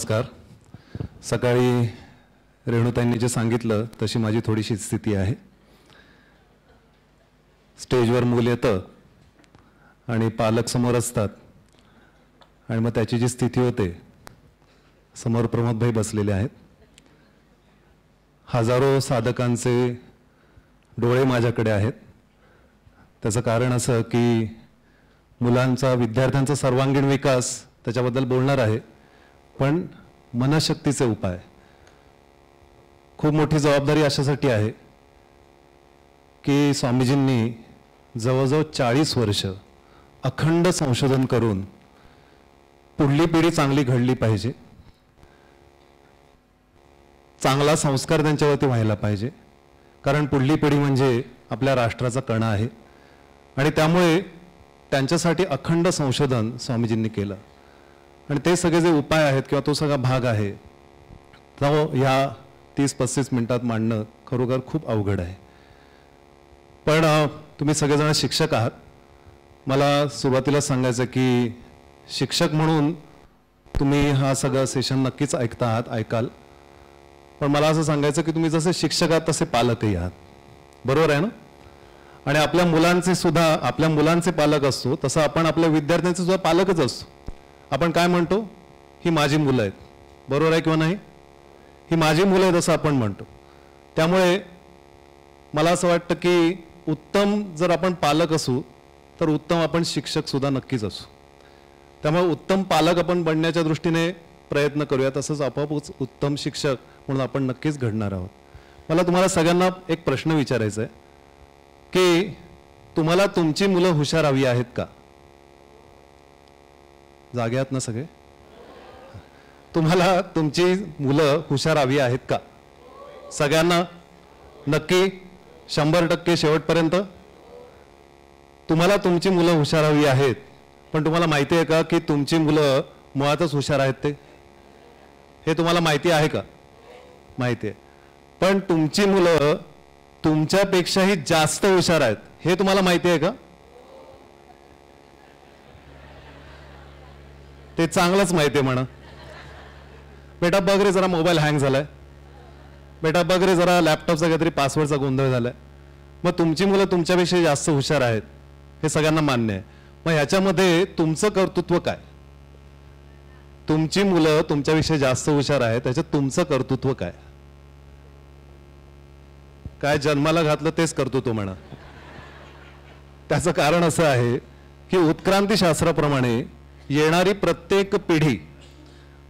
नमस्कार. सकाळी रेणुताईंनी जे सांगितलं तशी माझी थोडीशी स्थिती आहे. स्टेजवर मूल येतं आणि पालक समोर असतात आणि मग त्याची जी स्थिती होते समोर प्रमोदभाई बसलेले आहेत. हजारो साधकांचे डोळे माझ्याकडे आहेत. त्याचं कारण असं की मुलांचा विद्यार्थ्यांचा सर्वांगीण विकास त्याच्याबद्दल बोलणार आहे. पण मनशक्तीचे उपाय. खूप मोठी जबाबदारी अशासाठी आहे की स्वामीजींनी जवळजवळ चाळीस वर्ष अखंड संशोधन करून पुढली पिढी चांगली घडली पाहिजे. चांगला संस्कार त्यांच्यावरती व्हायला पाहिजे. कारण पुढली पिढी म्हणजे आपल्या राष्ट्राचा कणा आहे. आणि त्यामुळे त्यांच्यासाठी अखंड संशोधन स्वामीजींनी केलं. आणि ते सगळे जे उपाय आहेत किंवा तो सगळा भाग आहे तो ह्या तीस पस्तीस मिनिटात मांडणं खरोखर खूप अवघड आहे. पण तुम्ही सगळेजण शिक्षक आहात. मला सुरुवातीला सांगायचं की शिक्षक म्हणून तुम्ही हा सगळं सेशन नक्कीच ऐकता आहात ऐकाल. पण मला असं सांगायचं की तुम्ही जसे शिक्षक आहात तसे पालकही आहात. बरोबर आहे ना? आणि आपल्या मुलांचे सुद्धा आपल्या मुलांचे पालक असतो तसं आपण आपल्या विद्यार्थ्यांचे सुद्धा पालकच असतो. आपण काय म्हणतो? ही माझी मुलं आहेत. बरोबर आहे किंवा नाही? ही माझी मुलं आहेत असं आपण म्हणतो. त्यामुळे मला असं वाटतं की उत्तम जर आपण पालक असू तर उत्तम आपण शिक्षकसुद्धा नक्कीच असू. त्यामुळे उत्तम पालक आपण बनण्याच्या दृष्टीने प्रयत्न करूया तसंच आपोआपच उत्तम शिक्षक म्हणून आपण नक्कीच घडणार आहोत. मला तुम्हाला सगळ्यांना एक प्रश्न विचारायचा आहे की तुम्हाला तुमची मुलं हुशार हवी आहेत का? जागे आहात ना सगळे? तुम्हाला तुमची मुलं हुशार हवी आहेत का? सगळ्यांना नक्की शंभर टक्के शेवटपर्यंत तुम्हाला तुमची मुलं हुशार हवी आहेत पण तुम्हाला माहिती आहे का की तुमची मुलं मुळातच हुशार आहेत ते? हे तुम्हाला माहिती आहे का? माहिती आहे. पण तुमची मुलं तुमच्यापेक्षाही जास्त हुशार आहेत हे तुम्हाला माहिती आहे का? ते चांगलंच माहिती आहे म्हणा. बेटा बघ रे जरा मोबाईल हँग झालाय. बेटा बघ रे जरा लॅपटॉपचा काहीतरी पासवर्डचा गोंधळ झालाय. मग तुमची मुलं तुमच्यापेक्षा जास्त हुशार आहेत. हे सगळ्यांना मान्य आहे. मग ह्याच्यामध्ये तुमचं कर्तृत्व काय? तुमची मुलं तुमच्याविषयी जास्त हुशार आहेत. त्याच्यात तुमचं कर्तृत्व काय? काय जन्माला घातलं तेच कर्तृत्व म्हणा. त्याचं कारण असं आहे की उत्क्रांती शास्त्राप्रमाणे येणारी प्रत्येक पिढी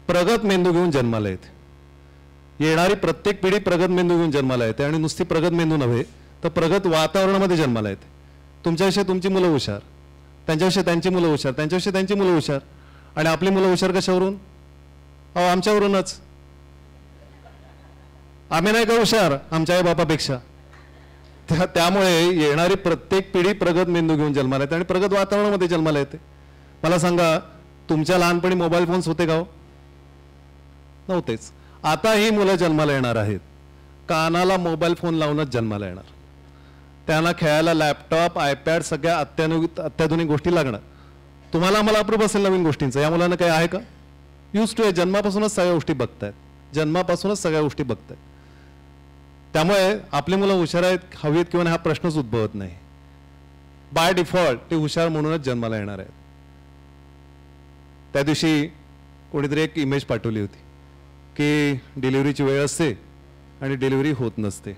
प्रगत मेंदू घेऊन जन्माला येते. येणारी प्रत्येक पिढी प्रगत मेंदू घेऊन जन्माला येते आणि नुसती प्रगत मेंदू नव्हे तर प्रगत वातावरणामध्ये जन्माला येते. तुमच्याविषयी तुमची मुलं हुशार त्यांच्याविषयी त्यांची मुलं हुशार त्यांच्याविषयी त्यांची मुलं हुशार. आणि आपली मुलं हुशार कशावरून? अहो आमच्यावरूनच. आम्ही नाही का हुशार? आमच्या आई बापापेक्षा त्यामुळे येणारी प्रत्येक पिढी प्रगत मेंदू घेऊन जन्माला येते आणि प्रगत वातावरणामध्ये जन्माला येते. मला सांगा तुमच्या लहानपणी मोबाईल फोन्स होते का हो? नव्हतेच. आता ही मुलं जन्माला येणार आहेत. कानाला मोबाईल फोन लावूनच जन्माला येणार. त्यांना खेळायला लॅपटॉप आयपॅड सगळ्या अत्याधुनिक अत्याधुनिक गोष्टी लागणार. तुम्हाला मला अप्रूप असेल नवीन गोष्टींचं. या मुलांना काही आहे का? यूज टू आहे जन्मापासूनच सगळ्या गोष्टी बघतायत. जन्मापासूनच सगळ्या गोष्टी बघतायत. त्यामुळे आपली मुलं हुशार आहेत हवीत किंवा हा प्रश्नच उद्भवत नाही. बाय डिफॉल्ट ते हुशार म्हणूनच जन्माला येणार आहेत. त्या दिवशी कोणीतरी एक इमेज पाठवली होती की डिलिव्हरीची वेळ असते आणि डिलिव्हरी होत नसते.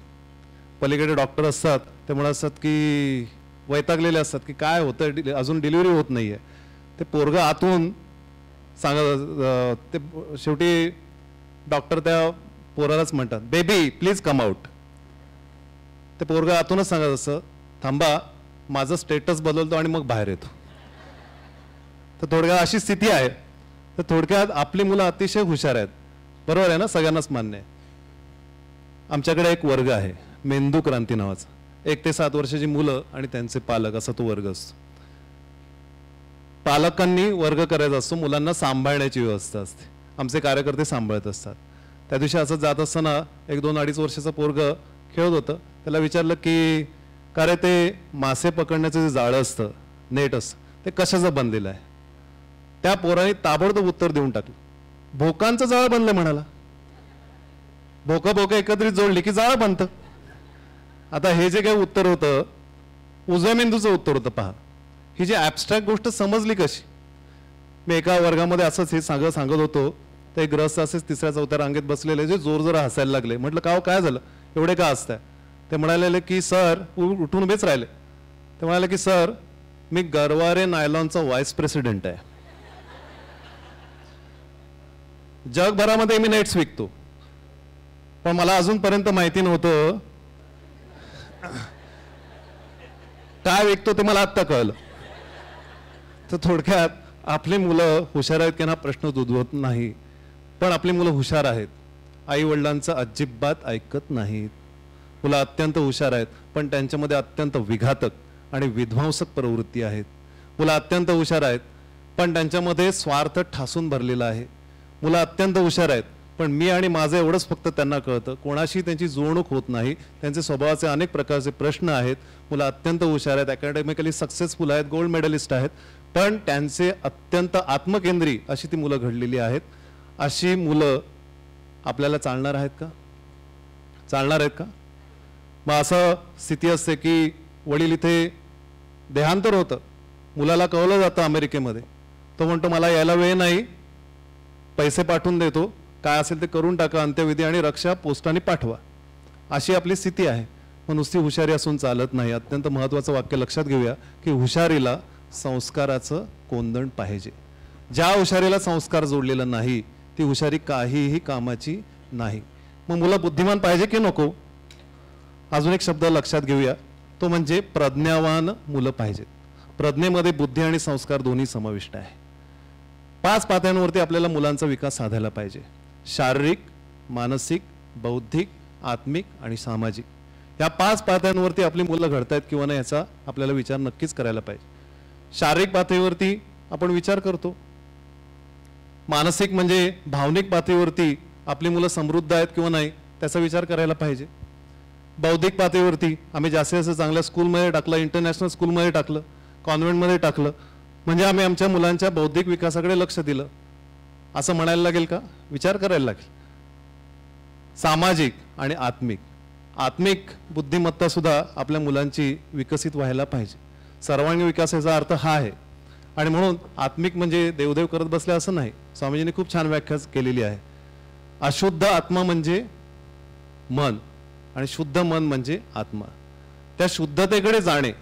पलीकडे डॉक्टर असतात ते म्हणत असतात की वैतागलेले असतात की काय होतं डिलि- अजून डिलिव्हरी होत नाही आहे ते पोरगं आतून सांगत ते शेवटी डॉक्टर त्या पोरालाच म्हणतात बेबी प्लीज कम आउट ते पोरगं आतूनच सांगत असं थांबा माझं स्टेटस बदलतो आणि मग बाहेर येतो. तर थोडक्यात अशी स्थिती आहे. तर थोडक्यात आपली मुलं अतिशय हुशार आहेत. बरोबर आहे ना? सगळ्यांनाच मान्य आहे. आमच्याकडे एक वर्ग आहे. मेंदू क्रांती नावाचा. एक ते सात वर्षाची मुलं आणि त्यांचे पालक असा तो वर्ग असतो. पालकांनी वर्ग करायचा असतो. मुलांना सांभाळण्याची व्यवस्था असते. आमचे कार्यकर्ते सांभाळत असतात. त्या दिवशी असं जात असताना एक दोन अडीच वर्षाचं पोरग खेळत होतं. त्याला विचारलं की का रे ते मासे पकडण्याचं जे जाळं असतं नेट असतं ते कशाचं बनलेलं आहे? त्या पोराने ताबडतोब उत्तर देऊन टाकलं. भोकांचं जाळं बनलं म्हणाला. भोकं भोकं एकत्रित जोडली की जाळं बनतं. आता हे जे काही उत्तर होतं उजव्या मेंदूचं उत्तर होतं पहा. ही जी ॲबस्ट्रॅक्ट गोष्ट समजली कशी? मी एका वर्गामध्ये असंच हे सांगत सांगत होतो. ते ग्रस्त असेच तिसऱ्या चौथ्या रांगेत बसलेले जे जोर जोर हसायला लागले. म्हटलं का हो, काय झालं? एवढे का हसताय? ते म्हणाले की सर उ- उठून उभेच राहिले. ते म्हणाले की सर मी गरवारे नायलॉनचा व्हाईस प्रेसिडेंट आहे. जगभरामध्ये मी नेट्स विकतो. पण मला अजूनपर्यंत माहिती नव्हतं काय विकतो ते मला आत्ता कळलं. तर थोडक्यात आपली मुलं हुशार आहेत की ना प्रश्न उद्भवत नाही. पण आपली मुलं हुशार आहेत. आई वडिलांचं अजिबात ऐकत नाहीत. मुलं अत्यंत हुशार आहेत पण त्यांच्यामध्ये अत्यंत विघातक आणि विध्वंसक प्रवृत्ती आहेत. मुलं अत्यंत हुशार आहेत पण त्यांच्यामध्ये स्वार्थ ठासून भरलेला आहे. मुलं अत्यंत हुशार आहेत. पण मी आणि माझं एवढंच फक्त त्यांना कळतं कोणाशी त्यांची जुळणूक होत नाही. त्यांचे स्वभावाचे अनेक प्रकारचे प्रश्न आहेत. मुलं अत्यंत हुशार आहेत अकॅडमिकली सक्सेसफुल आहेत गोल्ड मेडलिस्ट आहेत. पण त्यांचे अत्यंत आत्मकेंद्री अशी ती मुलं घडलेली आहेत. अशी मुलं आपल्याला चालणार आहेत का? चालणार आहेत का? मग असं स्थिती असते की वडील इथे देहांतर होतं. मुलाला कळलं जातं अमेरिकेमध्ये. तो म्हणतो मला यायला वेळ नाही. पैसे पाठवून देतो काय असेल ते करून टाका अंत्यविधी आणि रक्षा पोस्टाने पाठवा. अशी आपली स्थिती आहे. मग नुसती हुशारी असून चालत नाही. अत्यंत महत्त्वाचं वाक्य लक्षात घेऊया की हुशारीला संस्काराचं कोंदण पाहिजे. ज्या हुशारीला संस्कार जोडलेला नाही ती हुशारी काहीही कामाची नाही. मग मुलं बुद्धिमान पाहिजे की नको? अजून एक शब्द लक्षात घेऊया. तो म्हणजे प्रज्ञावान मुलं पाहिजेत. प्रज्ञेमध्ये बुद्धी आणि संस्कार दोन्ही समाविष्ट आहे. पाच पातळ्यांवरती आपल्याला मुलांचा विकास साधायला पाहिजे. शारीरिक मानसिक बौद्धिक आत्मिक आणि सामाजिक. या पाच पातळ्यांवरती आपली मुलं घडत आहेत किंवा नाही याचा आपल्याला विचार नक्कीच करायला पाहिजे. शारीरिक पातळीवरती आपण विचार करतो. मानसिक म्हणजे भावनिक पातळीवरती आपली मुलं समृद्ध आहेत किंवा नाही त्याचा विचार करायला पाहिजे. बौद्धिक पातळीवरती आम्ही जास्तीत जास्त चांगल्या स्कूलमध्ये टाकलं इंटरनॅशनल स्कूलमध्ये टाकलं कॉन्व्हेंटमध्ये टाकलं म्हणजे आम्ही आमच्या मुलांच्या बौद्धिक विकासाकडे लक्ष दिलं. असं म्हणायला लागेल का? विचार करायला लागेल. सामाजिक आणि आत्मिक. आत्मिक बुद्धिमत्ता सुद्धा आपल्या मुलांची विकसित व्हायला पाहिजे. सर्वांगीण विकास याचा अर्थ हा आहे. आणि म्हणून आत्मिक म्हणजे देवदेव करत बसले असं नाही. स्वामीजींनी खूप छान व्याख्या केलेली आहे. अशुद्ध आत्मा म्हणजे मन आणि शुद्ध मन म्हणजे आत्मा. त्या शुद्धतेकडे जाणे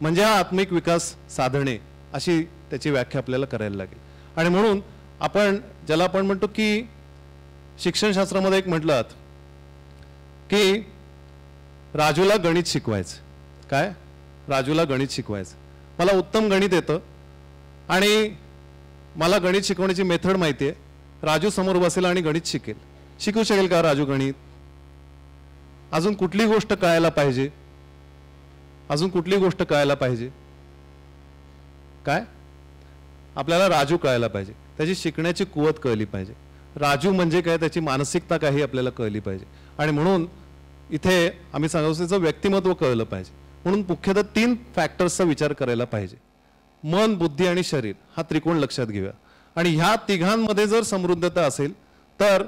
म्हणजे हा आत्मिक विकास साधणे अशी त्याची व्याख्या आपल्याला करायला लागेल. आणि म्हणून आपण ज्याला आपण म्हणतो की शिक्षणशास्त्रामध्ये एक म्हटलं की राजूला गणित शिकवायचं. काय? राजूला गणित शिकवायचं. मला उत्तम गणित येतं आणि मला गणित शिकवण्याची मेथड माहिती आहे. राजू समोर बसेल आणि गणित शिकेल. शिकू शकेल का राजू गणित? अजून कुठली गोष्ट कळायला पाहिजे? अजून कुठली गोष्ट कळायला पाहिजे? काय? आपल्याला राजू कळायला पाहिजे. त्याची शिकण्याची कुवत कळली पाहिजे. राजू म्हणजे काय? त्याची मानसिकता काही आपल्याला कळली पाहिजे. आणि म्हणून इथे आम्ही सांगतो त्याचं व्यक्तिमत्व कळलं पाहिजे. म्हणून मुख्यतः तीन फॅक्टर्सचा विचार करायला पाहिजे. मन बुद्धी आणि शरीर हा त्रिकोण लक्षात घेऊया. आणि ह्या तिघांमध्ये जर समृद्धता असेल तर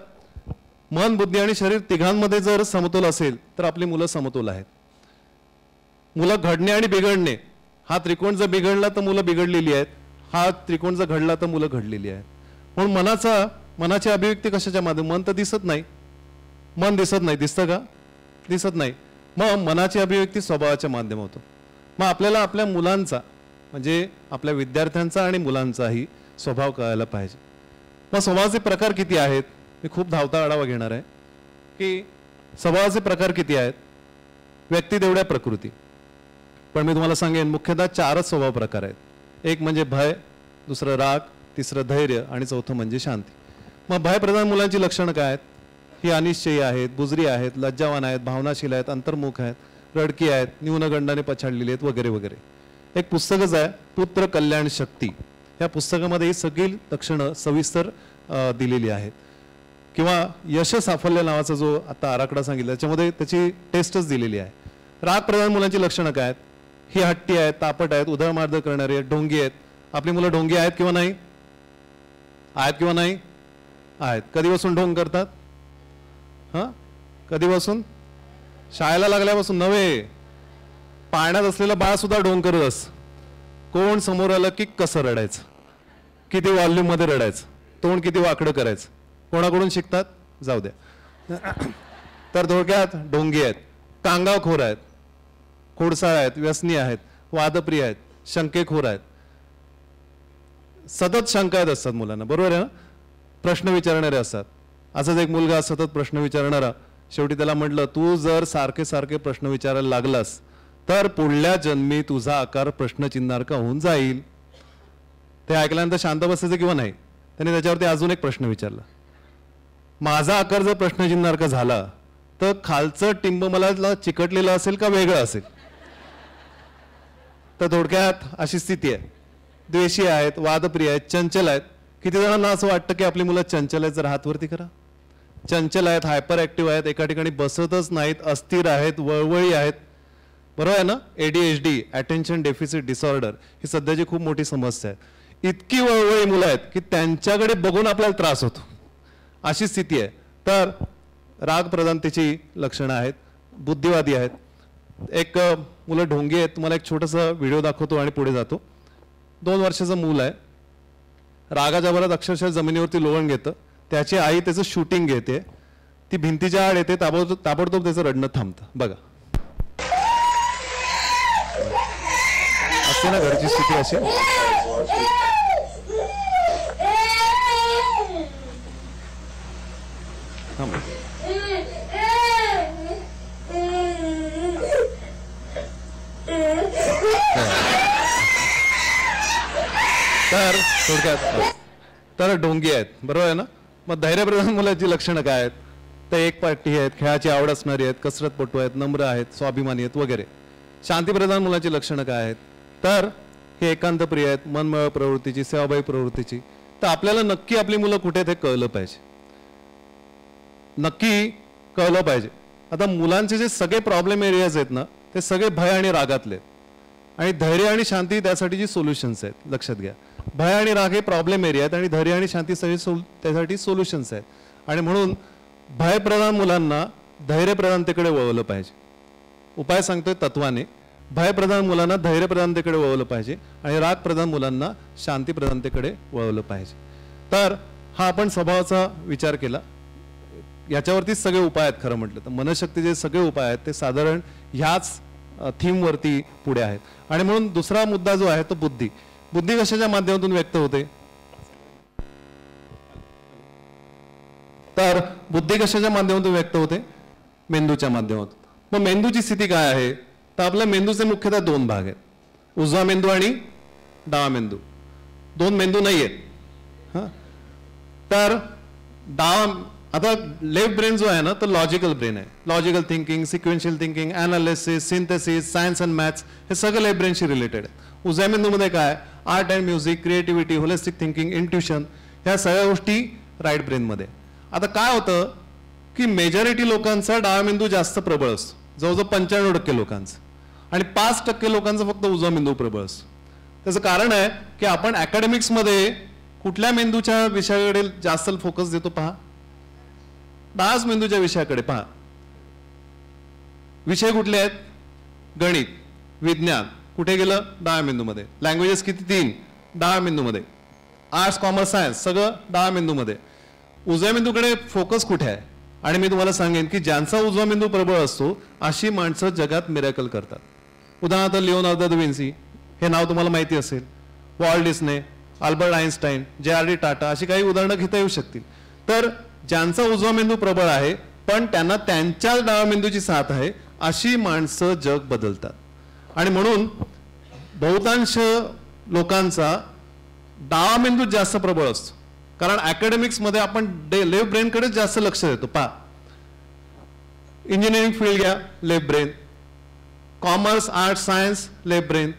मन बुद्धी आणि शरीर तिघांमध्ये जर समतोल असेल तर आपली मुलं समतोल आहेत. मुलं घडणे आणि बिघडणे हा त्रिकोण जर बिघडला तर मुलं बिघडलेली आहेत. हा त्रिकोण जर घडला तर मुलं घडलेली आहेत. म्हणून मनाचा मनाची अभिव्यक्ती कशाच्या माध्यम? मन तर दिसत नाही. मन दिसत नाही. दिसतं का? दिसत नाही. मग मनाची अभिव्यक्ती स्वभावाच्या माध्यमातून मग आपल्याला आपल्या मुलांचा म्हणजे आपल्या विद्यार्थ्यांचा आणि मुलांचाही स्वभाव कळायला पाहिजे. मग स्वभावाचे प्रकार किती आहेत? मी खूप धावता आढावा घेणार आहे. की स्वभावाचे प्रकार किती आहेत? व्यक्ती देवड्या प्रकृती. पण मी तुम्हाला सांगेन मुख्यतः चारच स्वभाव प्रकार आहेत. एक म्हणजे भय दुसरं राग तिसरं धैर्य आणि चौथं म्हणजे शांती. मग भयप्रधान मुलांची लक्षणं काय आहेत? ही अनिश्चयी आहेत बुजरी आहेत लज्जावान आहेत भावनाशील आहेत अंतर्मुख आहेत रडकी आहेत न्यूनगंडाने पछाडलेली आहेत वगैरे वगैरे. एक पुस्तकच आहे पुत्र कल्याण शक्ती. या पुस्तकामध्ये ही सगळी लक्षणं सविस्तर दिलेली आहेत. किंवा यश साफल्य नावाचा जो आता आराखडा सांगितला त्याच्यामध्ये त्याची टेस्टच दिलेली आहे. राग प्रधान मुलांची लक्षणं काय आहेत? ही हट्टी आहेत तापट आहेत उधळमार्द करणारी आहेत ढोंगी आहेत. आपली मुलं ढोंगी आहेत किंवा नाही? आहेत किंवा नाही? आहेत. कधीपासून ढोंग करतात? हां? कधीपासून शाळेला लागल्यापासून नव्हे. पाळण्यात असलेलं बाळ सुद्धा ढोंग करत अस. कोण समोर आलं की कसं रडायचं? किती व्हॉल्यूममध्ये रडायचं? तोंड किती वाकडं करायचं? कोणाकडून शिकतात? जाऊ द्या. तर थोडक्यात ढोंगी आहेत. कांगावखोर आहेत. खोडसाळ आहेत व्यसनी आहेत वादप्रिय आहेत शंकेखोर आहेत. सतत शंका येत असतात मुलांना. बरोबर आहे ना? प्रश्न विचारणारे असतात. असाच एक मुलगा सतत प्रश्न विचारणारा शेवटी त्याला म्हटलं तू जर सारखे सारखे प्रश्न विचारायला लागलास तर पुढल्या जन्मी तुझा आकार प्रश्नचिन्हार्क होऊन जाईल? ते ऐकल्यानंतर शांत बसायचं किंवा नाही? त्याने त्याच्यावरती अजून एक प्रश्न विचारला. माझा आकार जर प्रश्नचिन्हार्क झाला तर खालचं टिंब मला चिकटलेलं असेल का वेगळं असेल? तर थोडक्यात अशी स्थिती आहे. द्वेषी आहेत वादप्रिय आहेत चंचल आहेत. किती जणांना असं वाटतं की आपली मुलं चंचल आहेत? जर हातवरती करा. चंचल आहेत हायपर ॲक्टिव्ह आहेत एका ठिकाणी बसतच नाहीत अस्थिर आहेत वळवळी आहेत. बरोबर आहे ना? ADHD attention deficit disorder ही सध्याची खूप मोठी समस्या आहे. इतकी वळवळी मुलं आहेत की त्यांच्याकडे बघून आपल्याला त्रास होतो. अशी स्थिती आहे. तर राग प्रधानतेची लक्षणं आहेत बुद्धिवादी आहेत. एक मुलं ढोंगे आहेत तुम्हाला एक छोटासा व्हिडिओ दाखवतो आणि पुढे जातो. दोन वर्षाचं मूल आहे. रागाच्या भरात अक्षरशः जमिनीवरती लोळण घेतं. त्याची आई त्याचं शूटिंग घेते. ती भिंतीच्या आड येते ताबडतोब ताबडतोब त्याचं रडणं थांबतं. बघा. असते ना घरची स्थिती अशी. थोडक्यात. तर डोंगी आहेत बरोबर आहे ना? मग धैर्यप्रधान मुलाची लक्षणं काय आहेत? तर एक पाठी आहेत खेळाची आवड असणारी आहेत कसरतपटू आहेत नम्र आहेत स्वाभिमानी आहेत वगैरे. शांतीप्रधान मुलाची लक्षणं काय आहेत? तर हे एकांत प्रिय आहेत मनमळ प्रवृत्तीची सेवाभावी प्रवृत्तीची. तर आपल्याला नक्की आपली मुलं कुठे ते कळलं पाहिजे. नक्की कळलं पाहिजे. आता मुलांचे जे सगळे प्रॉब्लेम एरियाज आहेत ना ते सगळे भय आणि रागातले आणि धैर्य आणि शांती त्यासाठीची सोल्युशन्स आहेत लक्षात घ्या. भय आणि राग हे प्रॉब्लेम एरिया आहेत आणि धैर्य आणि शांती सगळे सोल त्यासाठी सोल्युशन्स आहेत. आणि म्हणून भयप्रधान मुलांना धैर्यप्रधानतेकडे वळवलं पाहिजे. उपाय सांगतोय तत्वाने. भयप्रधान मुलांना धैर्यप्रधानतेकडे वळवलं पाहिजे आणि रागप्रधान मुलांना शांतीप्रधानतेकडे वळवलं पाहिजे. तर हा आपण स्वभावाचा विचार केला. याच्यावरतीच सगळे उपाय आहेत खरं म्हटलं तर. मनशक्तीचे सगळे उपाय आहेत ते साधारण ह्याच थीमवरती पुढे आहेत. आणि म्हणून दुसरा मुद्दा जो आहे तो बुद्धी. बुद्धी कशाच्या माध्यमातून व्यक्त होते? तर बुद्धी कशाच्या माध्यमातून व्यक्त होते? मेंदूच्या माध्यमातून. मग मेंदूची स्थिती काय आहे? तर आपल्या मेंदूचे मुख्यतः दोन भाग आहेत. उजवा मेंदू आणि डावा मेंदू. दोन मेंदू नाही आहेत हां? तर डावा आता लेफ्ट ब्रेन जो आहे ना तो लॉजिकल ब्रेन आहे. Logical thinking sequential thinking analysis synthesis science and maths हे सगळं लेफ्ट ब्रेनशी रिलेटेड आहे. उजव्या मेंदूमध्ये काय art and music creativity holistic thinking intuition ह्या सगळ्या गोष्टी राईट ब्रेनमध्ये आता काय होतं की मेजॉरिटी लोकांचा डावा मेंदू जास्त प्रबळ असतो. जवळजवळ पंच्याण्णव टक्के लोकांचं. आणि पाच टक्के लोकांचा फक्त उजवा मेंदू प्रबळ असतो. त्याचं कारण आहे की आपण अकॅडमिक्समध्ये कुठल्या मेंदूच्या विषयाकडे जास्त फोकस देतो पहा? डास मेंदूच्या विषयाकडे पहा. विषय कुठले आहेत? गणित विज्ञान. कुठे गेलं? डाव्या मेंदूमध्ये. लँग्वेजेस किती? तीन. डाव्या मेंदूमध्ये. आर्ट्स कॉमर्स सायन्स सगळं डाव्या मेंदूमध्ये. उजव्या मेंदूकडे फोकस कुठे आहे? आणि मी तुम्हाला सांगेन की ज्यांचा उजवा मेंदू प्रबळ असतो अशी माणसं जगात मिरॅकल करतात. उदाहरणार्थ लिओनार्दो द हे नाव तुम्हाला माहिती असेल. Walt Disney Albert Einstein J R D Tata अशी काही उदाहरणं घेता येऊ शकतील. तर ज्यांचा उजवा मेंदू प्रबळ आहे पण त्यांना त्यांच्या डावा मेंदूची साथ आहे अशी माणसं जग बदलतात. आणि म्हणून बहुतांश लोकांचा डावा मेंदू जास्त प्रबळ असतो. कारण अकॅडमिक्समध्ये आपण डे लेफ्ट ब्रेनकडेच जास्त लक्ष देतो. पा इंजिनिअरिंग फील्ड घ्या left brain. Commerce arts science left brain.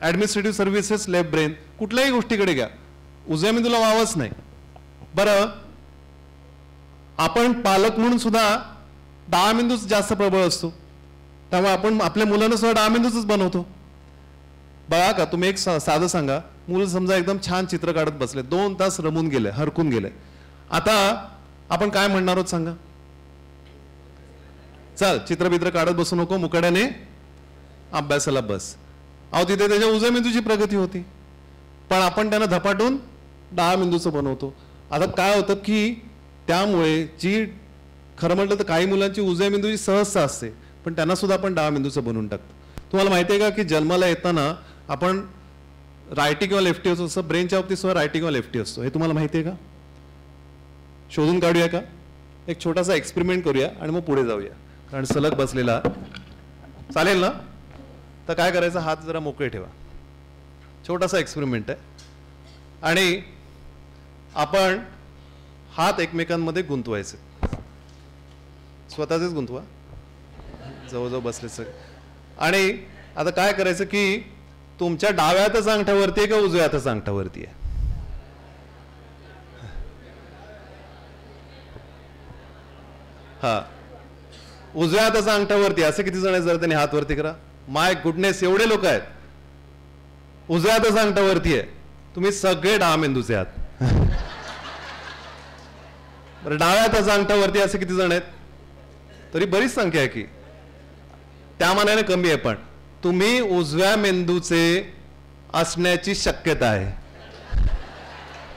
Administrative services left brain. कुठल्याही गोष्टीकडे घ्या. उजव्या मेंदूला वावच नाही. बरं आपण पालक म्हणून सुद्धा डाळ मेंदूच जास्त प्रबळ असतो. त्यामुळे आपण आपल्या मुलांना सुद्धा डाळ मेंदूच बनवतो. बघा का तुम्ही एक सा- साधं सांगा. मुलं समजा एकदम छान चित्र काढत बसले दोन तास रमून गेले हरकून गेले. आता आपण काय म्हणणार आहोत सांगा? चल चित्रबित्र काढत बसू नको मुकड्याने अभ्यासाला बस. अहो तिथे त्याच्या उजव्या मेंदूची प्रगती होती. पण आपण त्यांना धपाटून डाळा मेंदूचं बनवतो. आता काय होतं की त्यामुळे जी खरं म्हटलं तर काही मुलांची उजव्या मेंदूची सहजता असते पण त्यांना सुद्धा आपण डावा मेंदूचं बनवून टाकतो. तुम्हाला माहिती आहे का की जन्माला येताना आपण रायटी किंवा लेफ्टी असतो असं ब्रेनच्या बाबतीत सुद्धा रायटी किंवा लेफ्टी असतो. हे तुम्हाला माहिती आहे का? शोधून काढूया का? एक छोटासा एक्सपेरिमेंट करूया आणि मग पुढे जाऊया. कारण सलग बसलेला. चालेल ना? तर काय करायचं? हात जरा मोकळे ठेवा. छोटासा एक्सपेरिमेंट आहे. आणि आपण हात एकमेकांमध्ये गुंतवायचे. स्वतःचेच गुंतवा. जवळजवळ बसले सगळे. आणि आता काय करायचं की तुमच्या डाव्या अंगठावरती आहे का उजव्या अंगठावरती आहे? हा. उजव्या हाताचा अंगठावरती असे किती जण आहेत जर त्यांनी हात वरती करा. माय गुडनेस एवढे लोक आहेत. उजव्या हाताचा अंगठावरती आहे. तुम्ही सगळे डावा मेंदूचे आहात. बरं डाव्या हाताचा अंगठावरती असे किती जण आहेत? तरी बरीच संख्या आहे की. त्या मानाने कमी आहे पण तुम्ही उजव्या मेंदूचे असण्याची शक्यता आहे.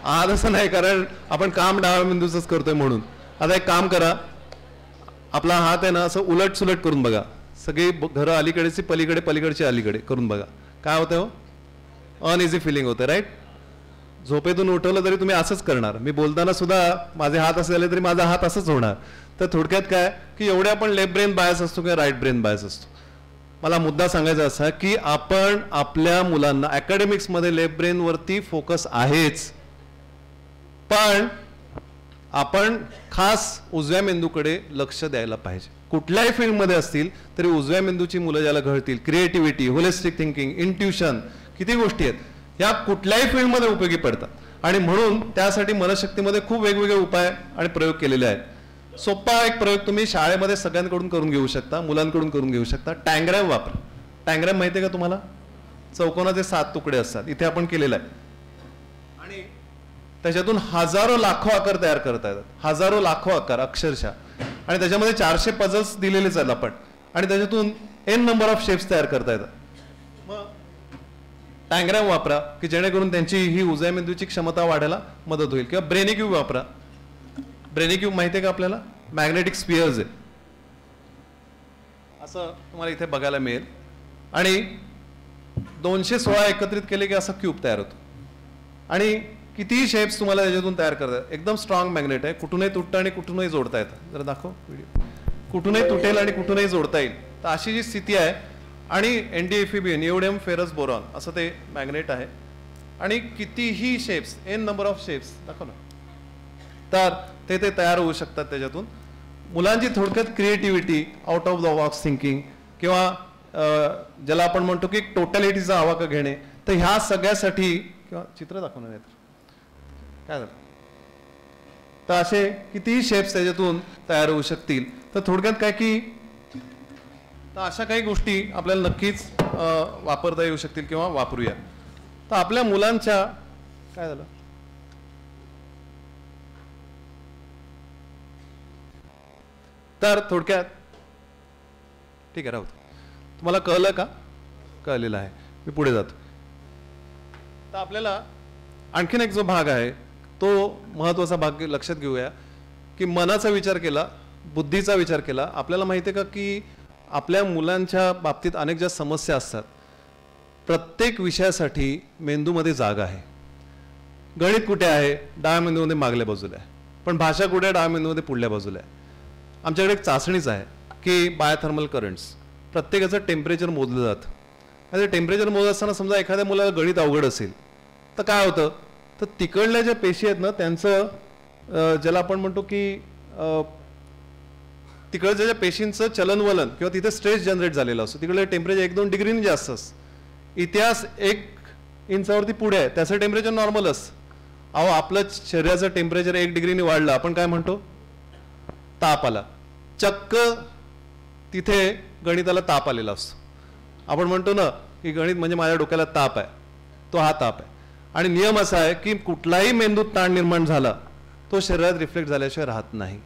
आज असं नाही कारण आपण काम डाव्या मेंदूचंच करतोय म्हणून. आता एक काम करा. आपला हात आहे ना असं उलट सुलट करून बघा. सगळी घरं अलीकडेची पलीकडे पलीकडची अलीकडे करून बघा. काय होतं हो? अनइझी फिलिंग होतं राईट झोपेतून उठवलं तरी तुम्ही असंच करणार. मी बोलताना सुद्धा माझे हात असे झाले तरी माझा हात असंच होणार. तर थोडक्यात काय? की एवढे आपण लेफ्ट ब्रेन बायस असतो किंवा राईट ब्रेन बायस असतो. मला मुद्दा सांगायचा असा की आपण आपल्या मुलांना अकॅडमिक्समध्ये लेफ्ट ब्रेनवरती फोकस आहेच. पण आपण खास उजव्या मेंदूकडे लक्ष द्यायला पाहिजे. कुठल्याही फील्डमध्ये असतील तरी उजव्या मेंदूची मुलं ज्याला घडतील क्रिएटिव्हिटी होलिस्टिक थिंकिंग इंट्युशन किती गोष्टी आहेत. या कुठल्याही फील्डमध्ये उपयोगी पडतात. आणि म्हणून त्यासाठी मनशक्तीमध्ये खूप वेगवेगळे उपाय आणि प्रयोग केलेले आहेत. सोपा एक प्रयोग तुम्ही शाळेमध्ये सगळ्यांकडून करून घेऊ शकता मुलांकडून करून घेऊ शकता. टँग्रॅम वापरा. टँग्रॅम माहिती आहे का तुम्हाला? चौकोनाचे सात तुकडे असतात. इथे आपण केलेलं आहे. आणि त्याच्यातून हजारो लाखो आकार तयार करता येतात. हजारो लाखो आकार अक्षरशः. आणि त्याच्यामध्ये चारशे पझल्स दिलेलेच आहेत आपण. आणि त्याच्यातून एन नंबर ऑफ शेप्स तयार करता येतात. टँग्रॅम वापरा की जेणेकरून त्यांची ही उजयमेंदूची मेंदूची क्षमता वाढायला मदत होईल. किंवा ब्रेनिक्यूब वापरा. ब्रेनिक्यूब माहिती आहे का आपल्याला? मॅग्नेटिक स्पिअर्स आहे. असं तुम्हाला इथे बघायला मिळेल. आणि दोनशे सोळा एकत्रित केले की असा क्यूब तयार होतो. आणि कितीही शेप्स तुम्हाला त्याच्यातून तयार करतात एकदम स्ट्रॉंग मॅग्नेट आहे. कुठूनही तुटतं आणि कुठूनही जोडता येतं. जरा दाखव व्हिडिओ कुठूनही तुटेल आणि कुठूनही जोडता येईल. तर अशी जी स्थिती आहे आणि N D F B neodymium ferrous boron असं ते मॅग्नेट आहे. आणि कितीही shapes n number of shapes दाखव ना तर ते ते तयार होऊ शकतात त्याच्यातून. मुलांची थोडक्यात creativity out of the box thinking किंवा ज्याला आपण म्हणतो की टोटॅलिटीचा आवाका घेणे तर ह्या सगळ्यासाठी किंवा चित्र दाखवणार नाही काय झालं? तर असे कितीही शेप्स त्याच्यातून तयार होऊ शकतील. तर थोडक्यात काय की तर अशा काही गोष्टी आपल्याला नक्कीच वापरता येऊ शकतील किंवा वापरूया. तर आपल्या मुलांच्या काय झालं? तर थोडक्यात ठीक आहे राहू तुम्हाला कळलं का? कळलेलं आहे. मी पुढे जातो. तर आपल्याला आणखीन एक जो भाग आहे तो महत्त्वाचा भाग लक्षात घेऊया की मनाचा विचार केला बुद्धीचा विचार केला. आपल्याला माहिती आहे का की आपल्या मुलांच्या बाबतीत अनेक ज्या समस्या असतात प्रत्येक विषयासाठी मेंदूमध्ये जागा आहे. गणित कुठे आहे? डाव्या मेंदूमध्ये मागल्या बाजूला आहे. पण भाषा कुठे? आहे डाव्या मेंदूमध्ये पुढल्या बाजूला आहे. आमच्याकडे एक चाचणीच आहे की बायोथर्मल करंट्स प्रत्येकाचं टेम्परेचर मोजलं जातं. आणि ते टेम्परेचर मोजत असताना समजा एखाद्या मुलाला गणित अवघड असेल तर काय होतं? तर तिकडल्या ज्या पेशी आहेत ना त्यांचं ज्याला आपण म्हणतो की तिकडचं ज्या पेशींचं चलनवलन किंवा तिथे स्ट्रेस जनरेट झालेला असतो तिकडे टेम्परेचर एक दोन डिग्रीने जास्त असतं. इतिहास एक इंचावरती पुढे आहे त्याचं टेम्परेचर नॉर्मल असतं. अहो आपलं शरीराचं टेम्परेचर एक डिग्रीने वाढलं आपण काय म्हणतो? ताप आला. चक्क तिथे गणिताला ताप आलेला असतो. आपण म्हणतो ना की गणित म्हणजे माझ्या डोक्याला ताप आहे. तो हा ताप आहे. आणि नियम असा आहे की कुठलाही मेंदूत ताण निर्माण झाला तो शरीरात रिफ्लेक्ट झाल्याशिवाय राहत नाही.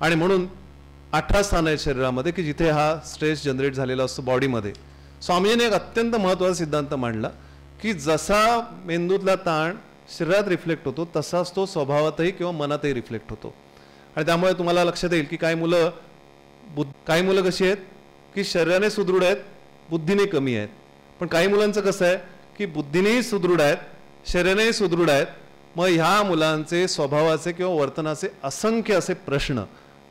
आणि म्हणून अठरा स्थान आहेत शरीरामध्ये की जिथे हा स्ट्रेस जनरेट झालेला असतो बॉडीमध्ये. स्वामीजीने एक अत्यंत महत्त्वाचा सिद्धांत मांडला की जसा मेंदूतला ताण शरीरात रिफ्लेक्ट होतो तसाच तो स्वभावातही किंवा मनातही रिफ्लेक्ट होतो. आणि त्यामुळे तुम्हाला लक्षात येईल की काही मुलं बुद्ध काही मुलं कशी आहेत की शरीराने सुदृढ आहेत बुद्धीने कमी आहेत. पण काही मुलांचं कसं आहे की बुद्धीनेही सुदृढ आहेत शरीरानेही सुदृढ आहेत. मग ह्या मुलांचे स्वभावाचे किंवा वर्तनाचे असंख्य असे प्रश्न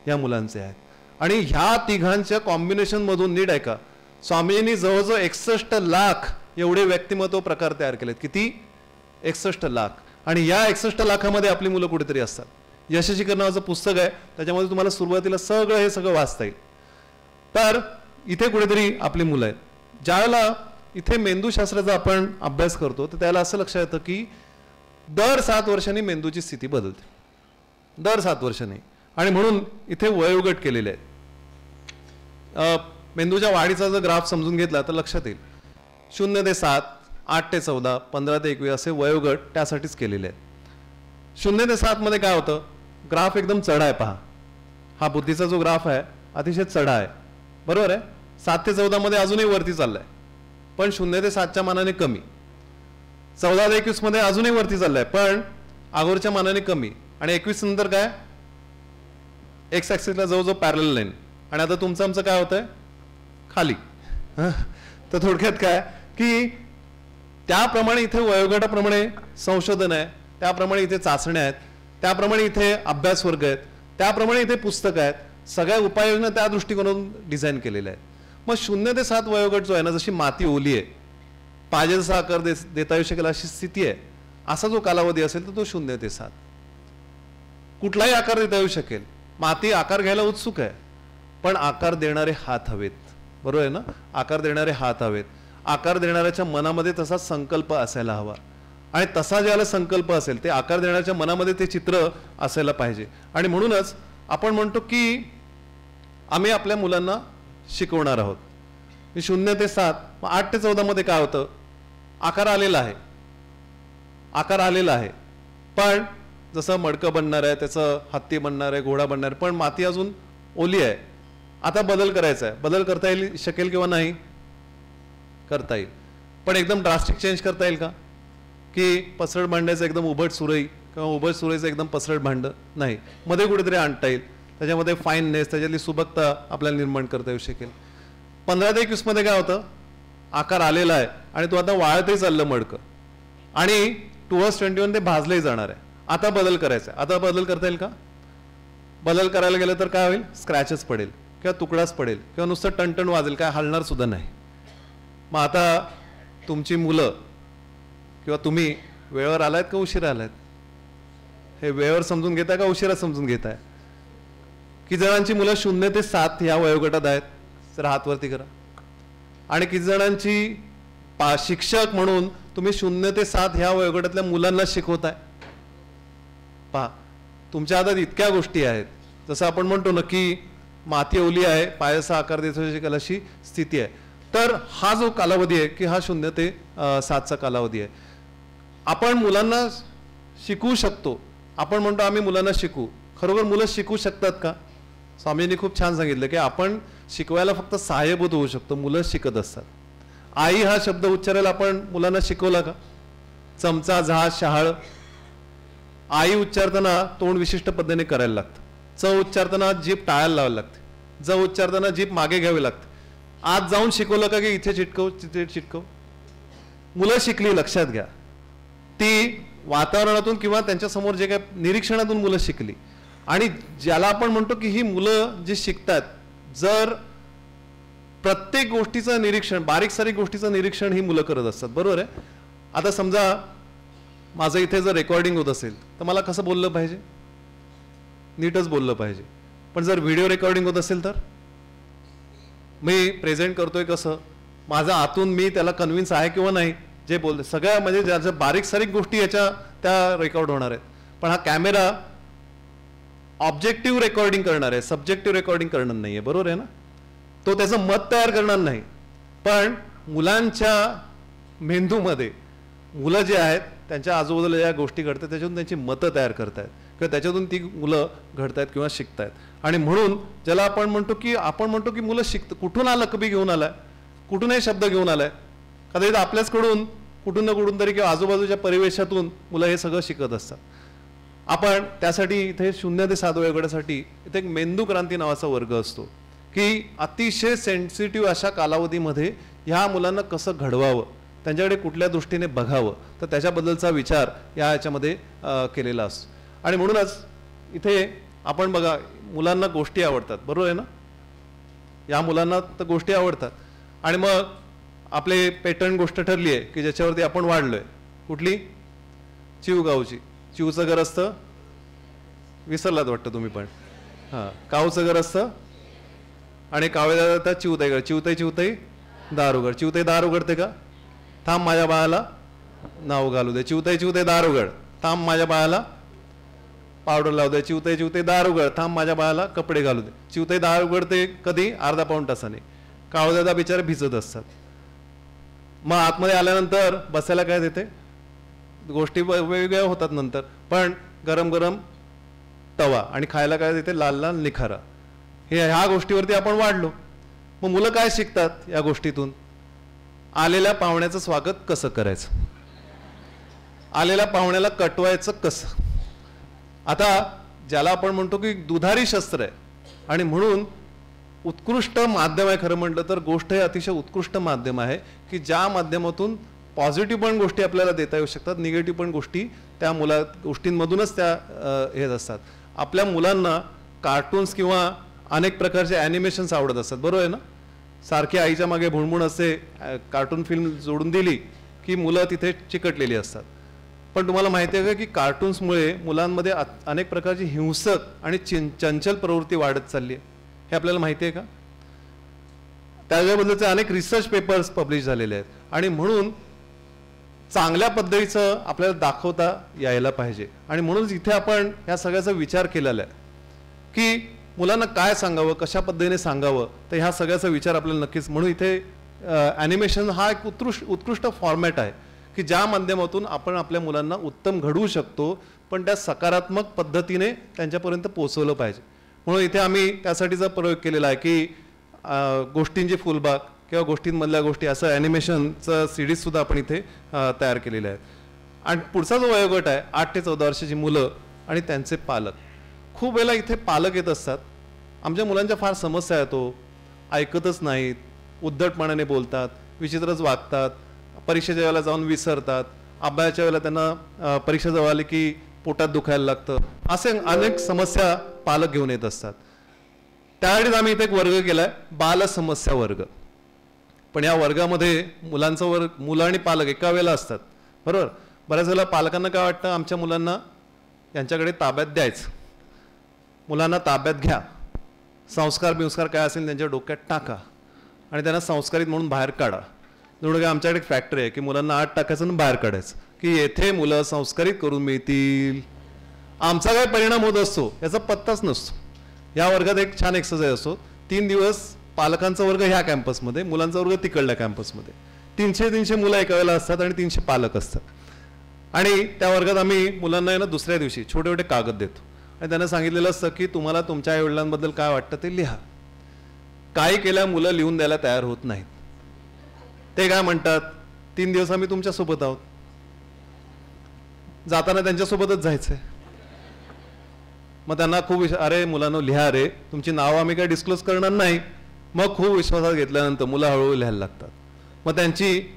या मुलांचे आहेत. आणि ह्या तिघांच्या कॉम्बिनेशनमधून नीट ऐका. स्वामीजींनी स्वामींनी जवळजवळ एकसष्ट लाख एवढे व्यक्तिमत्व प्रकार तयार केलेत. किती? एकसष्ट लाख. आणि या एकसष्ट लाखामध्ये आपली मुलं कुठेतरी असतात. यशस्वी नावाचं पुस्तक आहे. त्याच्यामध्ये तुम्हाला सुरुवातीला सगळं हे सगळं वाचता येईल. तर इथे कुठेतरी आपली मुलं आहेत. ज्यावेळेला इथे मेंदूशास्त्राचा आपण अभ्यास करतो तर त्याला असं लक्षात येतं की दर सात वर्षांनी मेंदूची स्थिती बदलते. दर सात वर्षांनी. आणि म्हणून इथे वयोगट केलेले आहेत. मेंदूच्या वाढीचा जर ग्राफ समजून घेतला तर लक्षात येईल. शून्य ते सात आठ ते चौदा पंधरा ते एकवीस असे वयोगट त्यासाठीच केलेले आहेत. शून्य ते सातमध्ये काय होतं? ग्राफ एकदम चढ आहे पहा. हा बुद्धीचा जो ग्राफ आहे अतिशय चढा आहे. बरोबर आहे? सात ते चौदामध्ये अजूनही वरती चाललाय. पण शून्य ते सातच्या मानाने कमी. चौदा ते एकवीसमध्ये अजूनही वरती चाललाय. पण आगोरच्या मानाने कमी. आणि एकवीस नंतर काय? एक्स ॲक्सिसला जवळजवळ पॅरल लाईन आणि आता तुमचं आमचं काय होतंय? खाली. तर थोडक्यात काय? की त्याप्रमाणे इथे वयोगटाप्रमाणे संशोधन आहे त्याप्रमाणे इथे चाचण्या आहेत त्याप्रमाणे इथे अभ्यास वर्ग आहेत त्याप्रमाणे इथे पुस्तकं आहेत. सगळ्या उपाययोजना त्या दृष्टिकोनातून डिझाईन केलेल्या आहेत. मग शून्य ते सात वयोगट जो आहे ना जशी माती ओली आहे पाहिजे जसा आकार दे देता येऊ शकेल अशी स्थिती आहे असा जो कालावधी असेल तर तो शून्य ते सात. कुठलाही आकार देता येऊ शकेल. माती आकार घ्यायला उत्सुक आहे. पण आकार देणारे हात हवेत. बरोबर आहे ना? आकार देणारे हात हवेत. आकार देणाऱ्याच्या मनामध्ये तसा संकल्प असायला हवा. आणि तसा ज्याला संकल्प असेल ते आकार देण्याच्या मनामध्ये ते चित्र असायला पाहिजे. आणि म्हणूनच आपण म्हणतो की आम्ही आपल्या मुलांना शिकवणार आहोत. शून्य ते सात मग आठ ते चौदामध्ये काय होतं? आकार आलेला आहे. आकार आलेला आहे. पण जसं मडकं बनणार आहे त्याचं हत्ती बनणार आहे घोडा बनणार आहे पण माती अजून ओली आहे. आता बदल करायचा आहे. बदल करता येईल शकेल किंवा नाही? करता येईल. पण एकदम ड्रास्टिक चेंज करता येईल का? की पसरड भांड्याचं एकदम उभट सुरई किंवा उभट सुरईचं एकदम पसरड भांडं नाही. मध्ये कुठेतरी आणता येईल. त्याच्यामध्ये फाईननेस त्याच्यातली सुबकता आपल्याला निर्माण करता येऊ शकेल. पंधरा ते एकवीसमध्ये काय होतं? आकार आलेला आहे आणि तो आता वाळतही चाललं मडकं. आणि टूवर्स ट्वेंटी वन ते भाजलंही जाणार आहे. आता बदल करायचा आहे. आता बदल करता येईल का? बदल करायला गेलं तर काय होईल? स्क्रॅचेस पडेल किंवा तुकडाच पडेल किंवा नुसतं टणटण वाजेल काय हलणार सुद्धा नाही. मग आता तुमची मुलं किंवा तुम्ही वेळेवर आलायत का उशिरा आलायत? हे वेळेवर समजून घेताय का उशिरा समजून घेताय? किती जणांची मुलं शून्य ते सात ह्या वयोगटात आहेत? तर हातवरती करा. आणि किती जणांची पा शिक्षक म्हणून तुम्ही शून्य ते सात ह्या वयोगटातल्या मुलांना शिकवताय? पहा तुमच्या हातात इतक्या गोष्टी आहेत. जसं आपण म्हणतो ना की माती ओली आहे पायाचा आकार देतो अशी स्थिती आहे. तर हा जो कालावधी आहे की हा शून्य ते सातचा कालावधी आहे. आपण मुलांना शिकवू शकतो. आपण म्हणतो आम्ही मुलांना शिकू खरोखर मुलं शिकू शकतात का? स्वामींनी खूप छान सांगितलं की आपण शिकवायला फक्त सहाय्यभूत होऊ शकतो मुलं शिकत असतात. आई हा शब्द उच्चारायला आपण मुलांना शिकवला का? चमचा जहाज शहाळ आई उच्चारताना तोंड विशिष्ट पद्धतीने करायला लागतं. च उच्चारताना जीप टाळायला लावायला लागते. ज उच्चारताना जीप मागे घ्यावी लागते. आज जाऊन शिकवलं का की इथे चिटकव तिथे चिटकव? मुलं शिकली लक्षात घ्या. ती वातावरणातून किंवा त्यांच्यासमोर जे काय निरीक्षणातून मुलं शिकली. आणि ज्याला आपण म्हणतो की ही मुलं जी शिकतात जर प्रत्येक गोष्टीचं निरीक्षण बारीक सारीक गोष्टीचं निरीक्षण ही मुलं करत असतात. बरोबर आहे? आता समजा माझं इथे जर रेकॉर्डिंग होत असेल तर मला कसं बोललं पाहिजे? नीटच बोललं पाहिजे. पण जर व्हिडिओ रेकॉर्डिंग होत असेल तर? मी प्रेझेंट करतोय कसं? माझं आतून मी त्याला कन्व्हिन्स आहे किंवा नाही? जे बोल सगळ्या म्हणजे ज्याच्या बारीक सारीक गोष्टी याच्या त्या रेकॉर्ड होणार आहेत. पण हा कॅमेरा ऑब्जेक्टिव्ह रेकॉर्डिंग करणार आहे. सब्जेक्टिव्ह रेकॉर्डिंग करणार नाही आहे बरोबर आहे ना? तो त्याचं मत तयार करणार नाही. पण मुलांच्या मेंदूमध्ये मुलं जे आहेत त्यांच्या आजूबाजूला ज्या गोष्टी घडतात त्याच्यातून त्यांची मतं तयार करतायत. किंवा त्याच्यातून ती मुलं घडतायत किंवा शिकतायत. आणि म्हणून ज्याला आपण म्हणतो की आपण म्हणतो की मुलं शिकत कुठून आलं कबी घेऊन आलाय? कुठूनही शब्द घेऊन आलाय? कदाचित आपल्याचकडून कुठून ना कुठून तरी किंवा आजूबाजूच्या परिवेशातून मुलं हे सगळं शिकत असतात. आपण त्यासाठी इथे शून्य ते सात वयोगटासाठी इथे एक मेंदू क्रांती नावाचा वर्ग असतो. की अतिशय सेन्सिटिव्ह अशा कालावधीमध्ये ह्या मुलांना कसं घडवावं? त्यांच्याकडे कुठल्या दृष्टीने बघावं तर त्याच्याबद्दलचा विचार या याच्यामध्ये केलेला असतो आणि म्हणूनच इथे आपण बघा मुलांना गोष्टी आवडतात बरोबर आहे ना? या मुलांना तर गोष्टी आवडतात. आणि मग आपले पेटंट गोष्ट ठरली आहे की ज्याच्यावरती आपण वाढलो आहे कुठली चिवगावची चिवचं घर असतं. विसरलात वाटतं तुम्ही पण. हां कावचं घर असतं. आणि कावळे तर चिवताई घर. चिवताई चिवताई दार उघड. चिवताई दार उघडते का? थांब माझ्या बाळाला नाव घालू दे. चिवताय चिवते दार उघड थांब माझ्या बाळाला पावडर लावू दे. चिवताय चिवते दार उघड थांब माझ्या बाळाला कपडे घालू दे. चिवते दार उघडते कधी? अर्धा पाऊण तासाने. कावळदादा बिचारे भिजत असतात. मग आतमध्ये आल्यानंतर बसायला काय देते? गोष्टी वेगवेगळ्या होतात नंतर. पण गरम गरम तवा आणि खायला काय देते? लाल लाल निखारा. हे ह्या गोष्टीवरती आपण वाढलो. मग मुलं काय शिकतात या गोष्टीतून? आलेल्या पाहुण्याचं स्वागत कसं करायचं? आलेल्या पाहुण्याला कटवायचं कसं? आता ज्याला आपण म्हणतो की दुधारी शस्त्र आहे आणि म्हणून उत्कृष्ट माध्यम आहे खरं म्हटलं तर गोष्ट हे अतिशय उत्कृष्ट माध्यम आहे की ज्या माध्यमातून पॉझिटिव्ह पण गोष्टी आपल्याला देता येऊ शकतात निगेटिव्ह पण गोष्टी त्या मुला गोष्टींमधूनच त्या हे येत असतात. आपल्या मुलांना कार्टून्स किंवा अनेक प्रकारचे ॲनिमेशन्स आवडत असतात. बरोबर आहे ना? सारखी आईच्या मागे भुणभुण असे कार्टून फिल्म जोडून दिली की मुलं तिथे चिकटलेली असतात. पण तुम्हाला माहिती आहे का की कार्टून्समुळे मुलांमध्ये अनेक प्रकारची हिंसक आणि चिं चंचल प्रवृत्ती वाढत चालली आहे. हे आपल्याला माहिती आहे का? त्याच्याबद्दलचे अनेक रिसर्च पेपर्स पब्लिश झालेले आहेत. आणि म्हणून चांगल्या पद्धतीचं आपल्याला दाखवता यायला पाहिजे. आणि म्हणूनच इथे आपण ह्या सगळ्याचा विचार केलेला आहे की मुलांना काय सांगावं कशा पद्धतीने सांगावं तर ह्या सगळ्याचा विचार आपल्याला नक्कीच म्हणून इथे ॲनिमेशन हा एक उत्कृष्ट उत्कृष्ट फॉर्मॅट आहे की ज्या माध्यमातून आपण आपल्या मुलांना उत्तम घडवू शकतो पण त्या सकारात्मक पद्धतीने त्यांच्यापर्यंत पोचवलं पाहिजे. म्हणून इथे आम्ही त्यासाठीचा प्रयोग केलेला आहे की गोष्टींची फुलबाग किंवा गोष्टींमधल्या गोष्टी असं ॲनिमेशनचं सिरीजसुद्धा आपण इथे तयार केलेलं आहे. आणि पुढचा जो वयोगट आहे आठ ते चौदा वर्षाची मुलं आणि त्यांचे पालक. खूप वेळेला इथे पालक येत असतात. आमच्या मुलांच्या फार समस्या येतो. ऐकतच नाहीत. उद्धटपणाने बोलतात. विचित्रच वागतात. परीक्षेच्या वेळेला जाऊन विसरतात. अभ्यासाच्या वेळेला त्यांना परीक्षा जवळ आली की पोटात दुखायला लागतं. असे अनेक समस्या पालक घेऊन येत असतात. त्यावेळेस आम्ही इथे एक वर्ग केला बाल समस्या वर्ग. पण या वर्गामध्ये मुलांचा वर्ग मुलं आणि पालक एका वेळेला असतात. बरोबर? बऱ्याच वेळेला पालकांना काय वाटतं? आमच्या मुलांना यांच्याकडे ताब्यात द्यायचं. मुलांना ताब्यात घ्या. संस्कार बिंस्कार काय असेल त्यांच्या डोक्यात टाका. आणि त्यांना संस्कारित म्हणून बाहेर काढा. जणू काय आमच्याकडे एक फॅक्टरी आहे की मुलांना आत टाकायचं आणि बाहेर काढायचं. की येथे मुलं संस्कारित करून मिळतील. आमचा काय परिणाम होत असतो याचा पत्ताच नसतो. या वर्गात एक छान एक्सरसाइज असतो. तीन दिवस पालकांचा वर्ग ह्या कॅम्पसमध्ये मुलांचा वर्ग तिकडल्या कॅम्पसमध्ये तीनशे तीनशे मुलं एका वेळेला असतात आणि तीनशे पालक असतात. आणि त्या वर्गात आम्ही मुलांना ना दुसऱ्या दिवशी छोटे छोटे कागद देतो. आणि त्यांना सांगितलेलं असतं की तुम्हाला तुमच्या आईवडिलांबद्दल काय वाटतं ते लिहा. काही केल्या मुलं लिहून द्यायला तयार होत नाहीत. ते काय म्हणतात? तीन दिवस आम्ही तुमच्यासोबत आहोत. जाताना त्यांच्यासोबतच जायचंय. मग त्यांना खूप विश्व अरे मुलांना लिहा रे. तुमची नावं आम्ही काय डिस्क्लोज करणार नाही. मग खूप विश्वासात घेतल्यानंतर मुलं हळूहळू लिहायला लागतात. मग त्यांची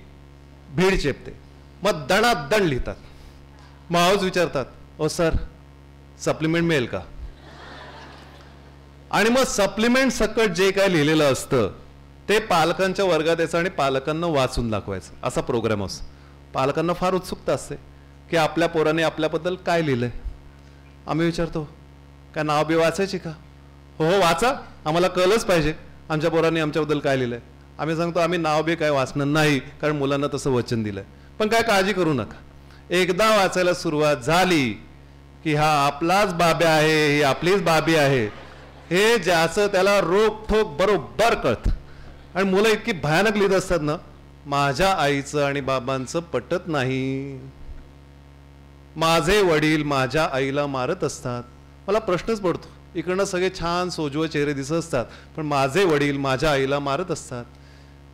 भीड चेपते. मग दणादण लिहितात. मग आहोच विचारतात ओ सर सप्लिमेंट मिळेल का? आणि मग सप्लिमेंट सकट जे काय लिहिलेलं असतं ते पालकांच्या वर्गात यायचं आणि पालकांना वाचून दाखवायचं. असा प्रोग्राम असतो. पालकांना फार उत्सुकता असते की आपल्या पोराने आपल्याबद्दल काय लिहिलंय. आम्ही विचारतो काय नाव बी वाचायची का? हो हो वाचा. आम्हाला कळलंच पाहिजे. आमच्या पोरांनी आमच्याबद्दल काय लिहिलंय. आम्ही सांगतो आम्ही नाव बी काय वाचणार नाही कारण मुलांना तसं वचन दिलंय. पण काय काळजी करू नका. एकदा वाचायला सुरुवात झाली की हा आपलाच बाब्या आहे ही आपलीच बाबी आहे. हे ज्याचं त्याला रोख ठोक बरोबर कळतं. आणि मुलं इतकी भयानक लिहित असतात ना माझ्या आईचं आणि बाबांचं पटत नाही. माझे वडील माझ्या आईला मारत असतात. मला प्रश्नच पडतो. इकडनं सगळे छान सोजव चेहरे दिसत असतात पण माझे वडील माझ्या आईला मारत असतात.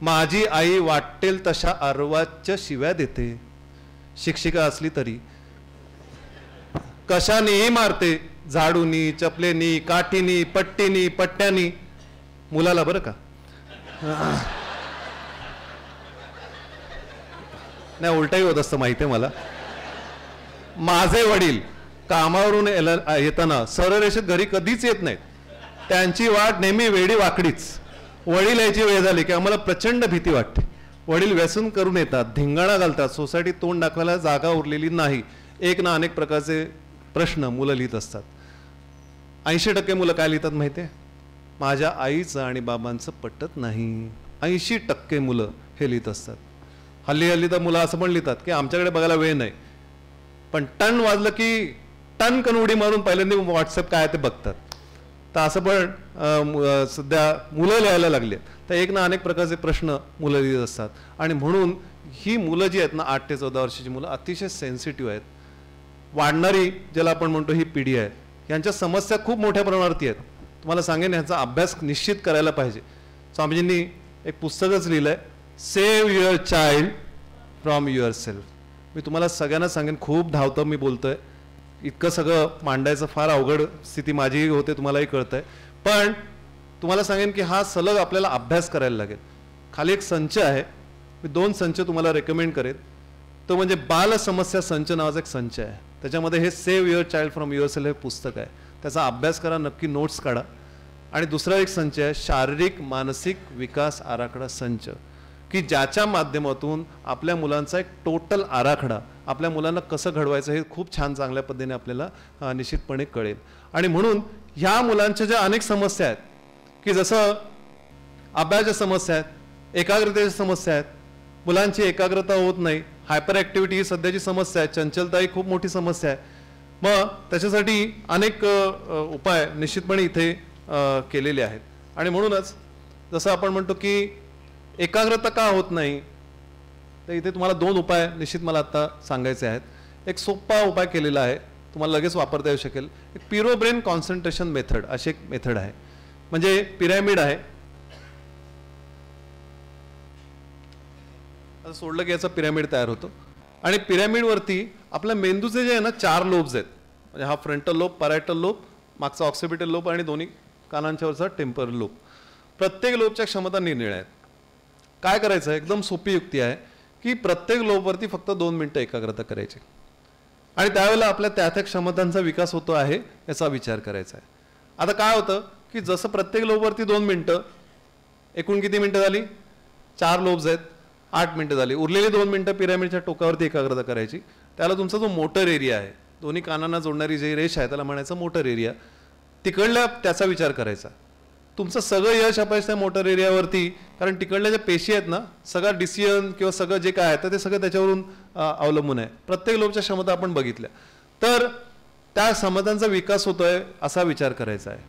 माझी आई वाटेल तशा अर्वाच्या शिव्या देते. शिक्षिका असली तरी कशानेही मारते? झाडूनी चपलेनी काठीनी पट्टीनी पट्ट्यानी. मुलाला बरं का? नाही उलटही होत असतं माहिती आहे मला. माझे वडील कामावरून येला- येताना सररेषेत घरी कधीच येत नाहीत. त्यांची वाट नेहमी वेडी वाकडीच. वडील यायची वेळ झाली की आम्हाला प्रचंड भीती वाटते. वडील व्यसन करून येतात धिंगाणा घालतात. सोसायटीत तोंड दाखवायला जागा उरलेली नाही. एक ना अनेक प्रकारचे प्रश्न मुलं लिहित असतात. ऐंशी टक्के मुलं काय लिहितात माहिती आहे? माझ्या आईचं आणि बाबांचं पटत नाही. ऐंशी टक्के मुलं हे लिहित असतात. हल्ली हल्ली तर मुलं असं पण लिहितात की आमच्याकडे बघायला वेळ नाही. पण टन वाजलं की टन कन उडी मारून पहिल्यांदा व्हॉट्सअप काय आहे ते बघतात. तर असं पण सध्या मुलं लिहायला लागली आहेत. तर एक ना अनेक प्रकारचे प्रश्न मुलं लिहित असतात. आणि म्हणून ही मुलं जी आहेत ना आठ ते चौदा वर्षाची मुलं अतिशय सेन्सिटिव्ह आहेत. वाढणारी ज्याला आपण म्हणतो ही पिढी आहे यांच्या समस्या खूप मोठ्या प्रमाणावरती आहेत. तुम्हाला सांगेन ह्याचा अभ्यास निश्चित करायला पाहिजे. स्वामीजींनी एक पुस्तकच लिहिलं आहे save your child from yourself मी तुम्हाला सगळ्यांना सांगेन खूप धावतं मी बोलतो आहे इतकं सगळं मांडायचं फार अवघड स्थिती माझीही होते तुम्हालाही कळतं आहे पण तुम्हाला सांगेन की हा सलग आपल्याला अभ्यास करायला लागेल. खाली एक संच आहे. मी दोन संच तुम्हाला रेकमेंड करेन. तो म्हणजे बाल समस्या संच नावाचा एक संच आहे. त्याच्यामध्ये हे save your child from yourself हे पुस्तक आहे. त्याचा अभ्यास करा नक्की नोट्स काढा. आणि दुसरा एक संच आहे शारीरिक मानसिक विकास आराखडा संच. की ज्याच्या माध्यमातून आपल्या मुलांचा एक टोटल आराखडा आपल्या मुलांना कसं घडवायचं हे खूप छान चांगल्या पद्धतीने आपल्याला निश्चितपणे कळेल. आणि म्हणून ह्या मुलांच्या ज्या अनेक समस्या आहेत की जसं अभ्यासाच्या समस्या आहेत एकाग्रतेच्या समस्या आहेत मुलांची एकाग्रता होत नाही हायपर ॲक्टिव्हिटी ही सध्याची समस्या आहे. चंचलता ही खूप मोठी समस्या आहे. मग त्याच्यासाठी अनेक उपाय निश्चितपणे इथे केलेले आहेत. आणि म्हणूनच जसं आपण म्हणतो की एकाग्रता का होत नाही तर इथे तुम्हाला दोन उपाय निश्चित मला आत्ता सांगायचे आहेत. एक सोपा उपाय केलेला आहे. तुम्हाला लगेच वापरता येऊ शकेल. एक पिरो ब्रेन कॉन्सन्ट्रेशन मेथड अशी एक मेथड आहे. म्हणजे पिरॅमिड आहे. असं सोडलं की याचा पिरॅमिड तयार होतो. आणि पिरॅमिडवरती आपल्या मेंदूचे जे आहे ना चार लोब्स आहेत. म्हणजे हा फ्रंटल लोब परायटल लोब मागचा ऑक्सिबिटल लोब आणि दोन्ही कानांच्यावरचा टेम्पर लोब. प्रत्येक लोबच्या क्षमता निरनिळ्या आहेत. काय करायचं? आहे एकदम सोपी युक्ती आहे की प्रत्येक लोबवरती फक्त दोन मिनटं एकाग्रता करायची. आणि त्यावेळेला आपल्या त्या त्या क्षमतांचा विकास होतो आहे याचा विचार करायचा आहे. आता काय होतं की जसं प्रत्येक लोबवरती दोन मिनटं एकूण किती मिनटं झाली? चार लोब्स आहेत. आठ मिनटं झाली. उरलेली दोन मिनटं पिरॅमिडच्या टोकावरती एकाग्रता करायची. त्याला तुमचा जो मोटर एरिया आहे दोन्ही कानांना जोडणारी जी रेष आहे त्याला म्हणायचं मोटर एरिया. तिकडल्या त्याचा विचार करायचा. तुमचं सगळं यश अपयश त्या मोटर एरियावरती कारण तिकडल्या ज्या पेशी आहेत ना सगळं डिसिजन किंवा सगळं जे काय आहे तर ते सगळं त्याच्यावरून अवलंबून आहे. प्रत्येक लोकच्या क्षमता आपण बघितल्या. तर त्या क्षमतांचा विकास होतोय असा विचार करायचा आहे.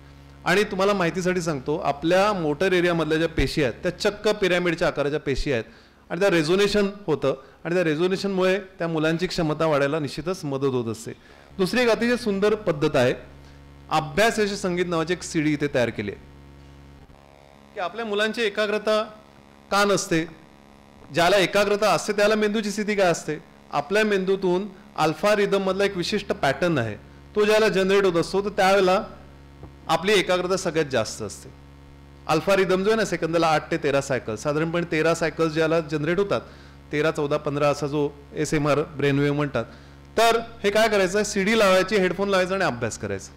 आणि तुम्हाला माहितीसाठी सांगतो आपल्या मोटर एरियामधल्या ज्या पेशी आहेत त्या चक्क पिरॅमिडच्या आकाराच्या पेशी आहेत. आणि त्या रेझोनेशन होतं. आणि त्या रेझोनेशनमुळे त्या मुलांची क्षमता वाढायला निश्चितच मदत होत असते. दुसरी एक अतिशय सुंदर पद्धत आहे. अभ्यास यश संगीत नावाची एक सीडी इथे तयार केली आहे. की आपल्या मुलांची एकाग्रता का नसते? ज्याला एकाग्रता असते त्याला मेंदूची स्थिती काय असते? आपल्या मेंदूतून अल्फा रिदममधला एक विशिष्ट पॅटर्न आहे. तो ज्याला जनरेट होत असतो तर त्यावेळेला आपली एकाग्रता सगळ्यात जास्त असते. अल्फा रिदम जो आहे ना सेकंदाला आठ ते तेरा सायकल साधारणपणे तेरा सायकल्स ज्याला जनरेट होतात तेरा चौदा पंधरा असा जो एस एम आर ब्रेनवेव्ह म्हणतात. तर हे काय करायचं? सी डी लावायची हेडफोन लावायचा आणि अभ्यास करायचा.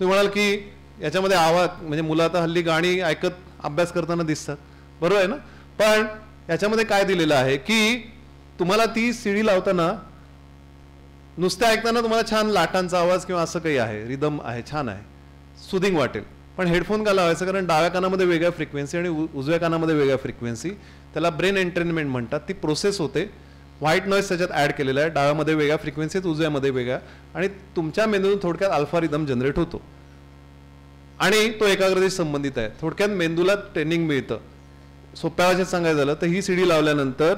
तुम्ही म्हणाल की याच्यामध्ये आवाज म्हणजे मुलं आता हल्ली गाणी ऐकत अभ्यास करताना दिसतात. बरोबर आहे ना? पण याच्यामध्ये काय दिलेलं आहे की तुम्हाला ती सीडी लावताना नुसतं ऐकताना तुम्हाला छान लाटांचा आवाज किंवा असं काही आहे. रिदम आहे छान आहे. सुदिंग वाटेल. पण हेडफोन का लावायचं? कारण डाव्या कानामध्ये वेगळ्या फ्रिक्वेन्सी आणि उजव्या कानामध्ये वेगळ्या फ्रिक्वेन्सी त्याला ब्रेन एंटरटेनमेंट म्हणतात. ती प्रोसेस होते. व्हाईट नॉईज त्याच्यात ॲड केलेला आहे. डाव्यामध्ये वेगळ्या फ्रिक्वेन्सीत उजव्यामध्ये वेगळ्या. आणि तुमच्या मेंदूतून थोडक्यात अल्फा रिदम जनरेट होतो. आणि तो एकाग्रतेशी संबंधित आहे. थोडक्यात मेंदूला ट्रेनिंग मिळतं. सोप्या भाषेत सांगायचं झालं तर ही सीडी लावल्यानंतर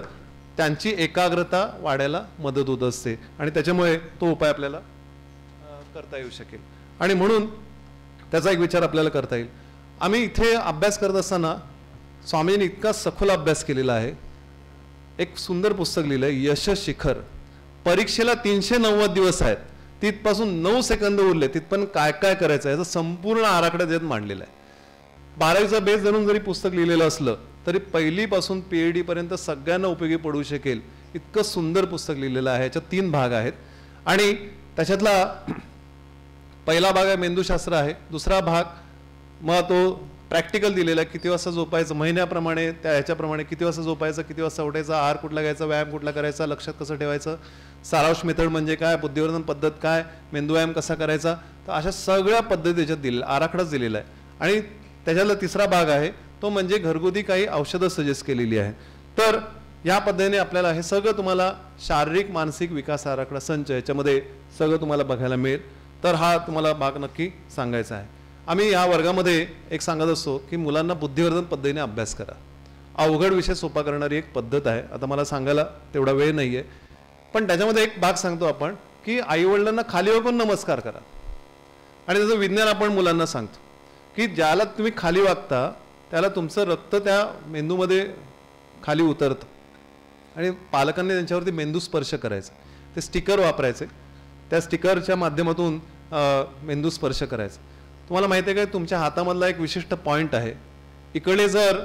त्यांची एकाग्रता वाढायला मदत होत असते. आणि त्याच्यामुळे तो उपाय आपल्याला करता येऊ शकेल. आणि म्हणून त्याचा एक विचार आपल्याला करता येईल. आम्ही इथे अभ्यास करत असताना स्वामींनी इतका सखोल अभ्यास केलेला आहे. एक सुंदर पुस्तक लिहिलं आहे यश शिखर. परीक्षेला तीनशे नव्वद दिवस आहेत. तिथपासून नऊ सेकंद उरले तिथपर्यंत काय काय करायचं आहे याचा संपूर्ण आराखडा त्यात मांडलेला आहे. बारावीचा बेस धरून जरी पुस्तक लिहिलेलं असलं तरी पहिलीपासून पी एच डीपर्यंत सगळ्यांना उपयोगी पडू शकेल. इतकं सुंदर पुस्तक लिहिलेलं आहे. याच्यात तीन भाग आहेत. आणि त्याच्यातला पहिला भाग आहे मेंदूशास्त्र आहे. दुसरा भाग मग तो प्रॅक्टिकल दिलेला आहे किती वाजता झोपायचं महिन्याप्रमाणे त्या ह्याच्याप्रमाणे किती वाजता झोपायचं किती वाजता उठायचं आहार कुठला घ्यायचा व्यायाम कुठला करायचा लक्षात कसं ठेवायचं सारांश मेथड म्हणजे काय बुद्धिवर्धन पद्धत काय मेंदू व्यायाम कसा करायचा तर अशा सगळ्या पद्धती त्याच्यात दिलेल्या आराखडाच दिलेला आहे. आणि त्याच्यातला तिसरा भाग आहे तो म्हणजे घरगुती काही औषधं सजेस्ट केलेली आहे. तर या पद्धतीने आपल्याला हे सगळं तुम्हाला शारीरिक मानसिक विकास आराखडा संच याच्यामध्ये सगळं तुम्हाला बघायला मिळेल. तर हा तुम्हाला भाग नक्की सांगायचा आहे. आम्ही या वर्गामध्ये एक सांगत असतो की मुलांना बुद्धिवर्धन पद्धतीने अभ्यास करा. अवघड विषय सोपा करणारी एक पद्धत आहे. आता मला सांगायला तेवढा वेळ नाही आहे पण त्याच्यामध्ये एक भाग सांगतो आपण की आईवडिलांना खाली वाकून नमस्कार करा. आणि त्याचं विज्ञान आपण मुलांना सांगतो की ज्याला तुम्ही खाली वागता त्याला तुमचं रक्त त्या मेंदूमध्ये खाली उतरतं. आणि पालकांनी त्यांच्यावरती मेंदू स्पर्श करायचा. ते स्टिकर वापरायचे. त्या स्टिकरच्या माध्यमातून मेंदू स्पर्श करायचा. तुम्हाला माहिती आहे का तुमच्या हातामधला एक विशिष्ट पॉईंट आहे. इकडे जर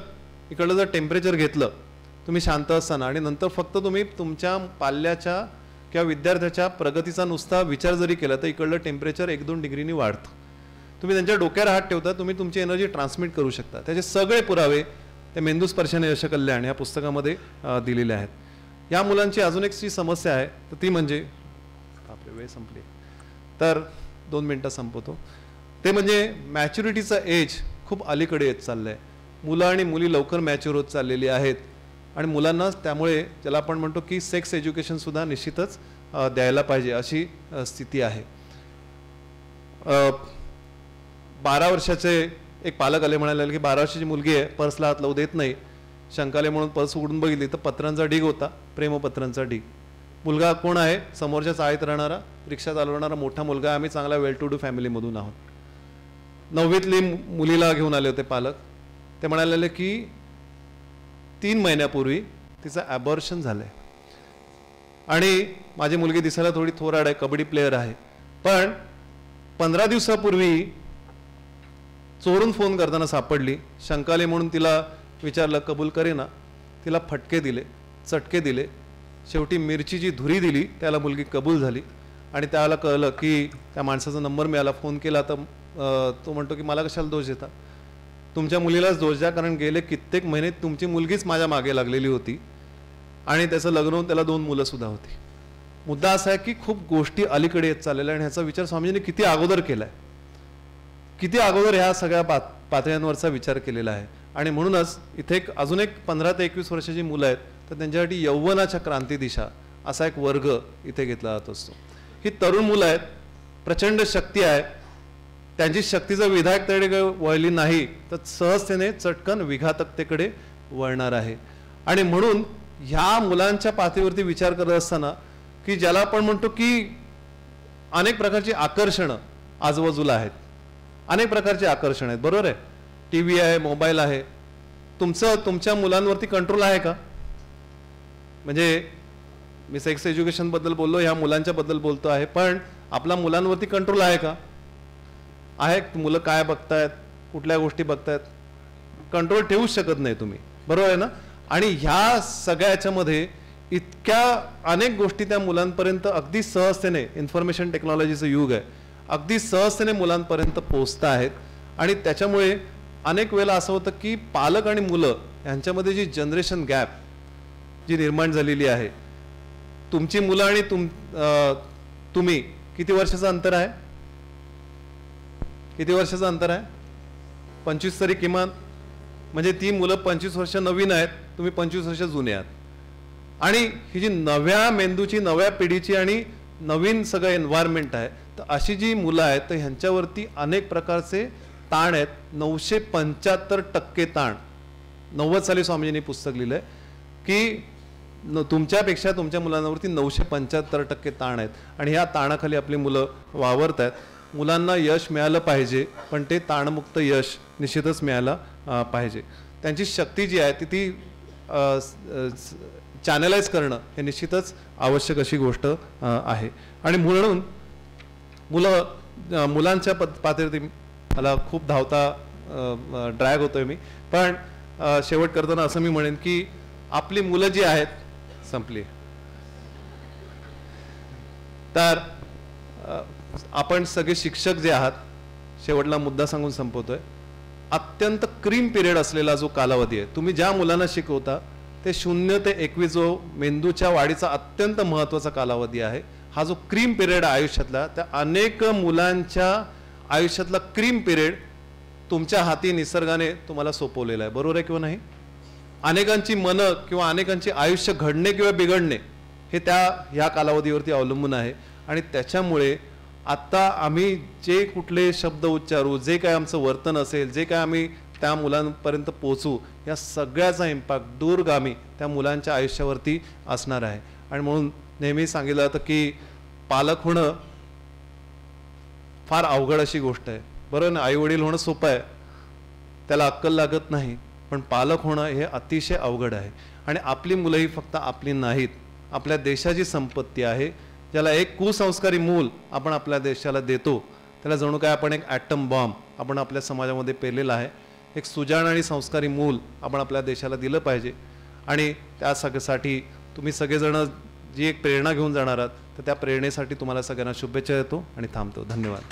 इकडलं जर टेम्परेचर घेतलं तुम्ही शांत असताना आणि नंतर फक्त तुम्ही तुमच्या पाल्याच्या किंवा विद्यार्थ्याच्या प्रगतीचा नुसता विचार जरी केला तर इकडलं टेम्परेचर एक दोन डिग्रीनी वाढतं. तुम्ही त्यांच्या डोक्यावर हात ठेवता तुम्ही तुमची एनर्जी ट्रान्समिट करू शकता. त्याचे सगळे पुरावे ते मेंदू स्पर्शाने यश कल्याण या पुस्तकामध्ये दिलेले आहेत. या मुलांची अजून एक जी समस्या आहे तर ती म्हणजे आपली वेळ संपली. तर दोन मिनटं संपवतो. ते म्हणजे मॅच्युरिटीचा एज खूप अलीकडे येत चाललं आहे मुलं आणि मुली लवकर मॅच्युअर होत चाललेली आहेत. आणि मुलांना त्यामुळे ज्याला आपण म्हणतो की सेक्स एज्युकेशनसुद्धा निश्चितच द्यायला पाहिजे अशी स्थिती आहे. बारा वर्षाचे एक पालक आले म्हणाले की बारा वर्षाची मुलगी आहे पर्सला हात लावू देत नाही. शंकाले म्हणून पर्स उघडून बघितली तर पत्रांचा ढीग होता प्रेमपत्रांचा ढीग. मुलगा कोण आहे? समोरच्या चाळीत राहणारा रिक्षा चालवणारा मोठा मुलगा आहे. आम्ही चांगला वेल टू डू फॅमिलीमधून आहोत. नववीतली मु- मुलीला घेऊन आले होते पालक. ते म्हणाले की तीन महिन्यापूर्वी तिचं ॲबॉर्शन आहे आणि माझी मुलगी दिसायला थोडी थोराड आहे कबड्डी प्लेअर आहे. पण पंधरा दिवसापूर्वी चोरून फोन करताना सापडली. शंकाले म्हणून तिला विचारलं कबूल करेना? तिला फटके दिले चटके दिले. शेवटी मिरचीची धुरी दिली त्याला मुलगी कबूल झाली. आणि त्याला कळलं की त्या माणसाचा नंबर मिळाला फोन केला तर तो म्हणतो की मला कशाला दोष देता? तुमच्या मुलीलाच दोष द्या कारण गेले कित्येक महिने तुमची मुलगीच माझ्या मागे लागलेली होती. आणि त्याचं लग्न होऊन त्याला दोन मुलंसुद्धा होती. मुद्दा असा आहे की खूप गोष्टी अलीकडे येत चाललेल्या आणि ह्याचा विचार स्वामीजींनी किती अगोदर केला आहे किती अगोदर ह्या सगळ्या पात पातळ्यांवरचा विचार केलेला आहे. आणि म्हणूनच इथे एक अजून एक पंधरा ते एकवीस वर्षाची मुलं आहेत. तर त्यांच्यासाठी यौवनाच्या क्रांती दिशा असा एक वर्ग इथे घेतला जात असतो. ही तरुण मुलं आहेत प्रचंड शक्ती आहे. त्यांची शक्ती जर विधायकतेकडे वळली नाही तर सहजतेने चटकन विघातकतेकडे वळणार आहे. आणि म्हणून ह्या मुलांच्या पातळीवरती विचार करत असताना की ज्याला आपण म्हणतो की अनेक प्रकारची आकर्षणं आजूबाजूला आहेत. अनेक प्रकारचे आकर्षण आहेत. बरोबर आहे? टी व्ही आहे मोबाईल आहे. तुमचं तुमच्या मुलांवरती कंट्रोल आहे का? म्हणजे मी सेक्स एज्युकेशनबद्दल बोललो ह्या मुलांच्या बद्दल बोलतो आहे पण आपल्या मुलांवरती कंट्रोल आहे का? आहे मुलं काय बघतायत कुठल्या गोष्टी बघतायत? कंट्रोल ठेवूच शकत नाही तुम्ही. बरोबर आहे ना? आणि ह्या सगळ्या याच्यामध्ये इतक्या अनेक गोष्टी त्या मुलांपर्यंत अगदी सहजतेने इन्फॉर्मेशन टेक्नॉलॉजीचं युग आहे अगदी सहजतेने मुलांपर्यंत पोचत आहेत. आणि त्याच्यामुळे अनेक वेळेला असं होतं की पालक आणि मुलं यांच्यामध्ये जी जनरेशन गॅप जी निर्माण झालेली आहे. तुमची मुलं आणि तुम तुम्ही किती वर्षाचं अंतर आहे? किती वर्षाचं अंतर आहे? पंचवीस तरी किमान. म्हणजे ती मुलं पंचवीस वर्ष नवीन आहेत तुम्ही पंचवीस वर्ष जुने आहात. आणि ही जी नव्या मेंदूची नव्या पिढीची आणि नवीन सगळं एन्व्हायरमेंट आहे तर अशी जी मुलं आहेत तर ह्यांच्यावरती अनेक प्रकारचे ताण आहेत. नऊशे पंच्याहत्तर टक्के ताण. नव्वद साली स्वामीजींनी पुस्तक लिहिलं आहे की न तुमच्यापेक्षा तुमच्या मुलांवरती नऊशे पंच्याहत्तर टक्के ताण आहेत. आणि ह्या ताणाखाली आपली मुलं वावरत आहेत. मुलांना यश मिळालं पाहिजे पण ते ताणमुक्त यश निश्चितच मिळायला पाहिजे. त्यांची शक्ती जी आहे ती ती चॅनलाइज करणं हे निश्चितच आवश्यक अशी गोष्ट आहे. आणि म्हणून मुलं मुलांच्या पद पातळीवरती मला खूप धावता ड्रॅग होतोय मी. पण शेवट करताना असं मी म्हणेन की आपली मुलं जी आहेत संपली. तर आपण सगळे शिक्षक जे आहात शेवटला मुद्दा सांगून संपवतोय. अत्यंत क्रीम पिरियड असलेला जो कालावधी आहे तुम्ही ज्या मुलांना शिकवता ते शून्य ते एकवीस जो मेंदूच्या वाढीचा अत्यंत महत्त्वाचा कालावधी आहे हा जो क्रीम पिरियड आयुष्यातला त्या अनेक मुलांच्या आयुष्यातला क्रीम पिरियड तुमच्या हाती निसर्गाने तुम्हाला सोपवलेला आहे. बरोबर आहे किंवा नाही? अनेकांची मनं किंवा अनेकांची आयुष्य घडणे किंवा बिघडणे हे त्या ह्या कालावधीवरती अवलंबून आहे. आणि त्याच्यामुळे आत्ता आम्ही जे कुठले शब्द उच्चारू जे काय आमचं वर्तन असेल जे काय आम्ही त्या मुलांपर्यंत पोचू या सगळ्याचा इम्पॅक्ट दूरगामी त्या मुलांच्या आयुष्यावरती असणार आहे. आणि म्हणून नेहमी सांगितलं जातं की पालक होणं फार अवघड अशी गोष्ट आहे. बरोबर ना आईवडील होणं सोपं आहे. त्याला अक्कल लागत नाही. पण पालक होणं हे अतिशय अवघड आहे. आणि आपली मुलंही फक्त आपली नाहीत. आपल्या देशाची संपत्ती आहे. ज्याला एक कुसंस्कारी मूल आपण आपल्या देशाला देतो त्याला जणू काय आपण एक ॲटम बॉम्ब आपण आपल्या समाजामध्ये पेरलेला आहे. एक सुजाण आणि संस्कारी मूल आपण आपल्या देशाला दिलं पाहिजे. आणि त्या सगळ्यासाठी तुम्ही सगळेजणं जी एक प्रेरणा घेऊन जाणार आहात तर त्या प्रेरणेसाठी तुम्हाला सगळ्यांना शुभेच्छा देतो आणि थांबतो. धन्यवाद.